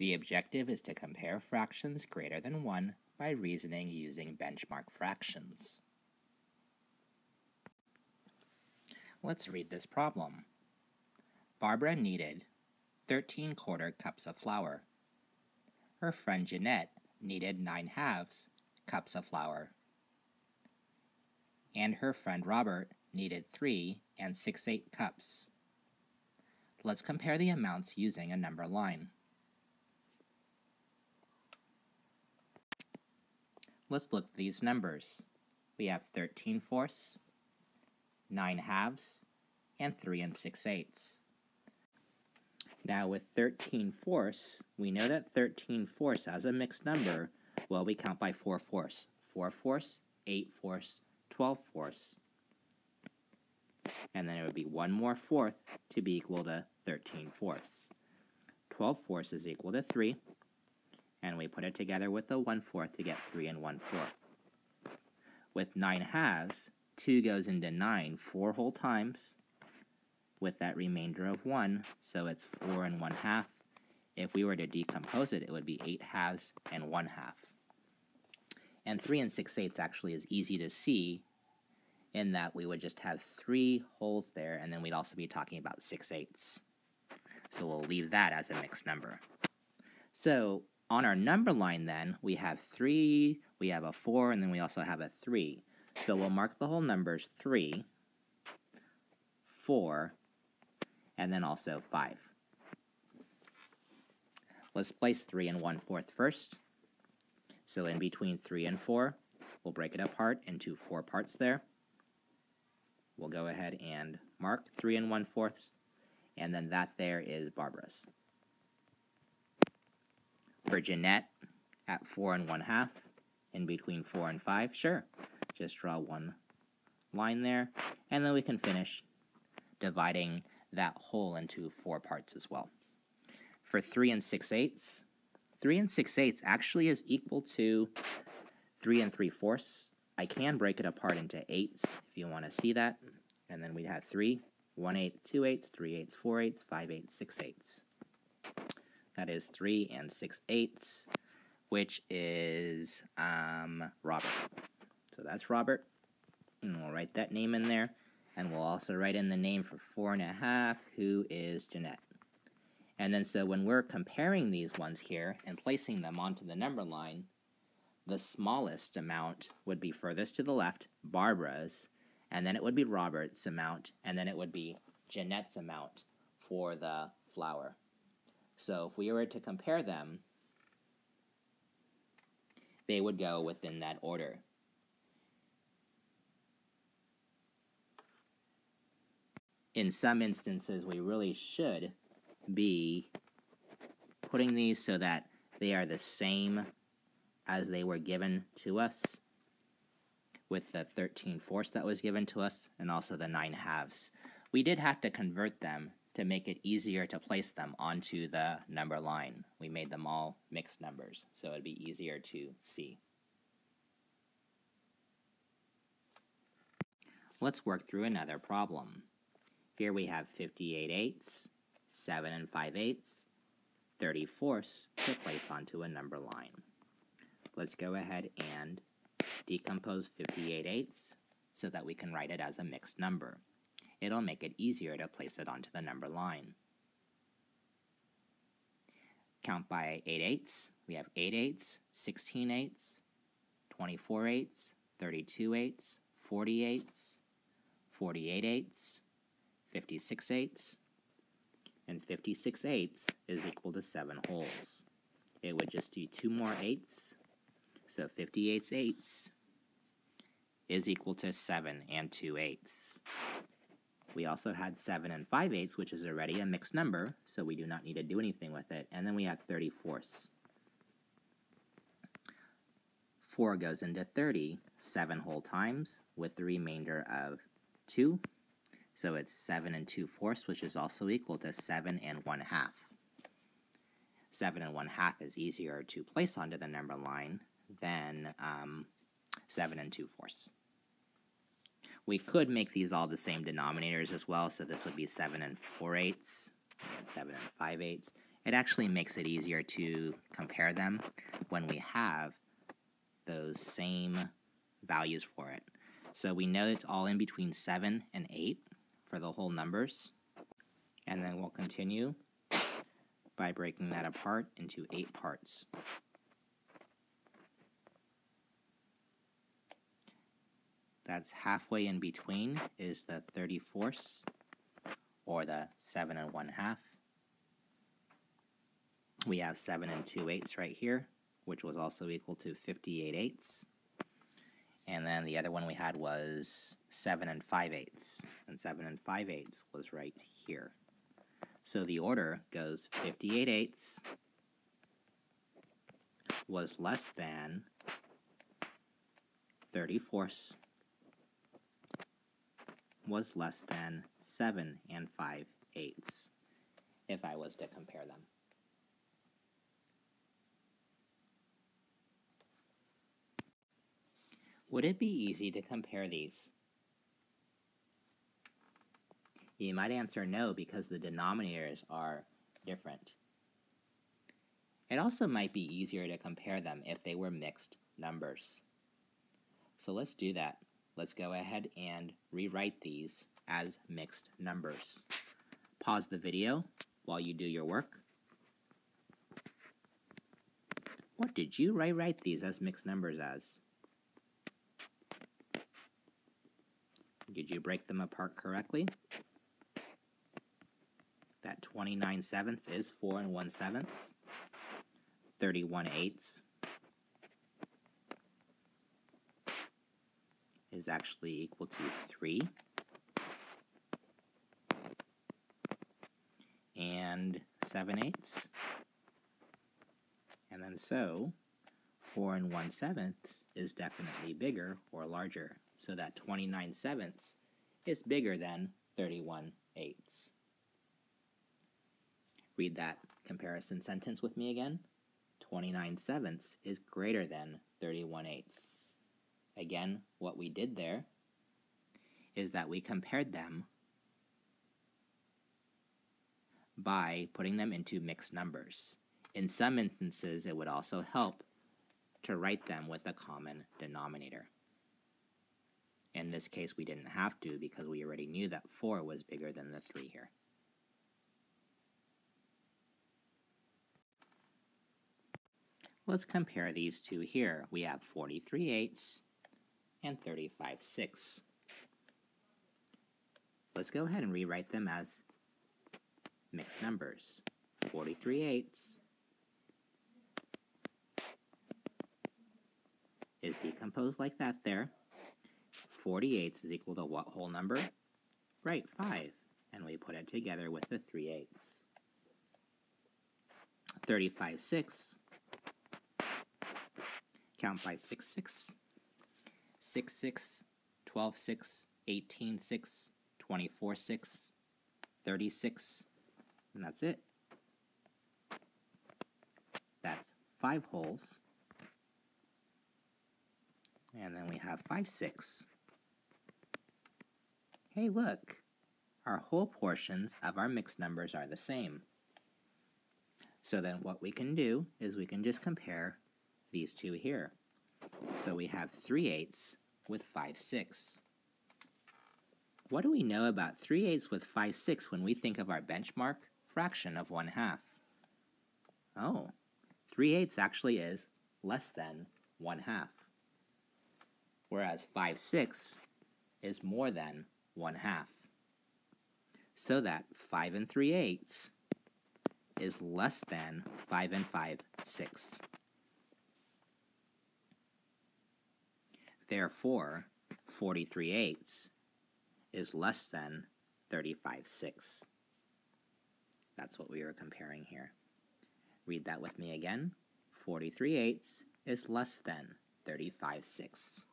The objective is to compare fractions greater than 1 by reasoning using benchmark fractions. Let's read this problem. Barbara needed 13 quarter cups of flour. Her friend Jeanette needed 9 halves cups of flour. And her friend Robert needed 3 and 6 8 cups. Let's compare the amounts using a number line. Let's look at these numbers. We have 13 fourths, 9 halves, and 3 and 6 eighths. Now with 13 fourths, we know that 13 fourths as a mixed number, well, we count by 4 fourths. 4 fourths, 8 fourths, 12 fourths. And then it would be one more fourth to be equal to 13 fourths. 12 fourths is equal to 3, and we put it together with the 1 fourth to get 3 and 1 fourth. With 9 halves, 2 goes into 9 four whole times with that remainder of 1, so it's 4 and 1 half. If we were to decompose it, it would be 8 halves and 1 half. And 3 and 6 eighths actually is easy to see in that we would just have 3 wholes there, and then we'd also be talking about 6 eighths. So we'll leave that as a mixed number. So on our number line then, we have 3, we have a 4, and then we also have a 3. So we'll mark the whole numbers 3, 4, and then also 5. Let's place 3 and 1 fourth first. So in between 3 and 4, we'll break it apart into 4 parts there. We'll go ahead and mark 3 and 1 fourths, and then that there is Barbara's for Jeanette at 4 and 1 half, in between 4 and 5, sure. Just draw one line there, and then we can finish dividing that whole into four parts as well. For 3 and 6 eighths, 3 and 6 eighths actually is equal to 3 and 3 fourths. I can break it apart into eighths if you want to see that. And then we'd have 3, 1 eighth, 2 eighths, 3 eighths, 4 eighths, 5 eighths, 6 eighths. That is 3 and 6 eighths, which is um, Robert. So that's Robert. And we'll write that name in there. And we'll also write in the name for 4 and a half, who is Jeanette. And then so when we're comparing these ones here and placing them onto the number line, the smallest amount would be furthest to the left, Barbara's, and then it would be Robert's amount, and then it would be Jeanette's amount for the flour. So if we were to compare them, they would go within that order. In some instances, we really should be putting these so that they are the same as they were given to us with the 13 fourths that was given to us and also the 9 halves. We did have to convert them to make it easier to place them onto the number line. We made them all mixed numbers, so it'd be easier to see. Let's work through another problem. Here we have 58 eighths, 7 and 5 eighths, 30 fourths to place onto a number line. Let's go ahead and decompose 58 eighths so that we can write it as a mixed number it'll make it easier to place it onto the number line. Count by 8 eighths. We have 8 eighths, 16 eighths, 24 eighths, 32 eighths, 40 eighths, 48 eighths, 56 eighths, and 56 eighths is equal to 7 wholes. It would just do two more eighths, so 58 eighths is equal to 7 and 2 eighths. We also had 7 and 5 eighths, which is already a mixed number, so we do not need to do anything with it. And then we have 30 fourths. 4 goes into 30, 7 whole times, with the remainder of 2. So it's 7 and 2 fourths, which is also equal to 7 and 1 half. 7 and 1 half is easier to place onto the number line than um, 7 and 2 fourths. We could make these all the same denominators as well, so this would be 7 and 4 eighths, and 7 and 5 eighths, it actually makes it easier to compare them when we have those same values for it. So we know it's all in between 7 and 8 for the whole numbers. And then we'll continue by breaking that apart into 8 parts. That's halfway in between is the 34ths, or the 7 and 1 half. We have 7 and 2 eighths right here, which was also equal to 58 eighths. And then the other one we had was 7 and 5 eighths. And 7 and 5 eighths was right here. So the order goes 58 eighths was less than 30 fourths was less than 7 and 5 eighths if I was to compare them. Would it be easy to compare these? You might answer no because the denominators are different. It also might be easier to compare them if they were mixed numbers. So let's do that. Let's go ahead and rewrite these as mixed numbers. Pause the video while you do your work. What did you rewrite these as mixed numbers as? Did you break them apart correctly? That 29 sevenths is 4 and 1 sevenths. 31 eighths is actually equal to 3. And 7 eighths. And then so, 4 and 1 sevenths is definitely bigger or larger so that 29 sevenths is bigger than 31 eighths. Read that comparison sentence with me again. 29 sevenths is greater than 31 eighths. Again, what we did there is that we compared them by putting them into mixed numbers. In some instances, it would also help to write them with a common denominator. In this case, we didn't have to because we already knew that 4 was bigger than the 3 here. Let's compare these two here. We have 43 eighths and 35 sixths. Let's go ahead and rewrite them as mixed numbers. 43 eighths is decomposed like that there. 48 is equal to what whole number? Right, 5. And we put it together with the 3 eighths. 35 6. Count by 6 6. 6 6, 12 6, 18 6, 24 6, 36, and that's it. That's 5 wholes. And then we have 5 6. Hey, look! Our whole portions of our mixed numbers are the same. So then what we can do is we can just compare these two here. So we have 3 eighths with 5 sixths. What do we know about 3 eighths with 5 sixths when we think of our benchmark fraction of 1 half? Oh, 3 eighths actually is less than 1 half, whereas 5 sixths is more than 1 half. So that 5 and 3 eighths is less than 5 and 5 sixths. Therefore, 43 eighths is less than 35 sixths. That's what we are comparing here. Read that with me again. 43 eighths is less than 35 sixths.